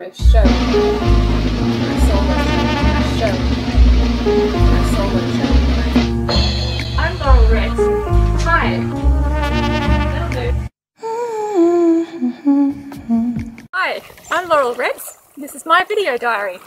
I'm Laural Retz. Hi. Hi, I'm Laural Retz. This is my video diary.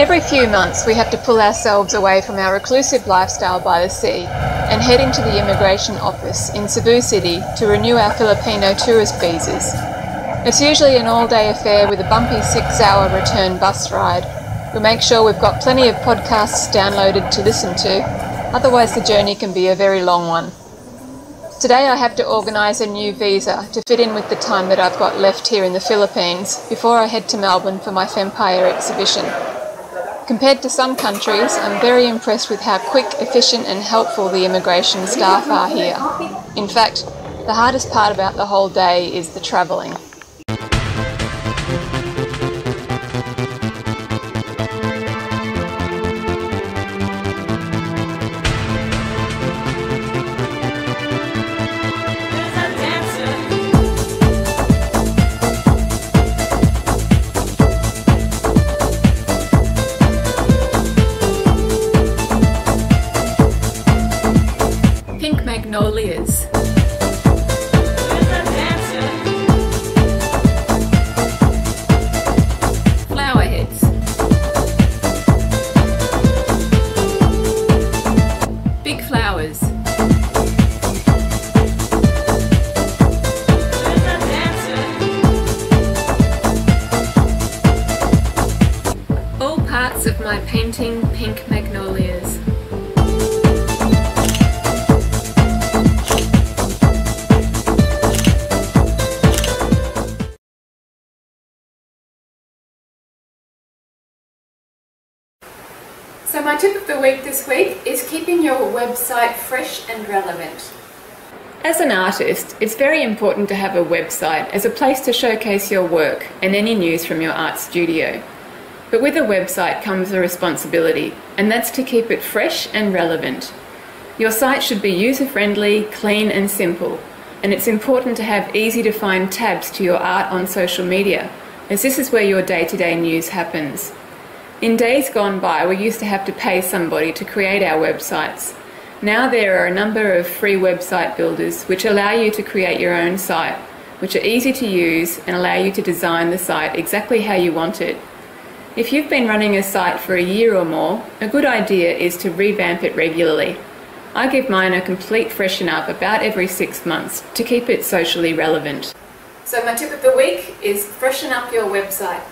Every few months, we have to pull ourselves away from our reclusive lifestyle by the sea and head into the immigration office in Cebu City to renew our Filipino tourist visas. It's usually an all day affair with a bumpy six hour return bus ride. We make sure we've got plenty of podcasts downloaded to listen to, otherwise, the journey can be a very long one. Today, I have to organise a new visa to fit in with the time that I've got left here in the Philippines before I head to Melbourne for my Fempire exhibition. Compared to some countries, I'm very impressed with how quick, efficient, and helpful the immigration staff are here. In fact, the hardest part about the whole day is the travelling. Magnolias. Flower heads. Big flowers. All parts of my painting pink magnolias. So my tip of the week this week is keeping your website fresh and relevant. As an artist, it's very important to have a website as a place to showcase your work and any news from your art studio. But with a website comes a responsibility, and that's to keep it fresh and relevant. Your site should be user friendly, clean, and simple, and it's important to have easy to find tabs to your art on social media, as this is where your day to day news happens. In days gone by, we used to have to pay somebody to create our websites. Now there are a number of free website builders which allow you to create your own site, which are easy to use and allow you to design the site exactly how you want it. If you've been running a site for a year or more, a good idea is to revamp it regularly. I give mine a complete freshen up about every six months to keep it socially relevant. So, my tip of the week is freshen up your website.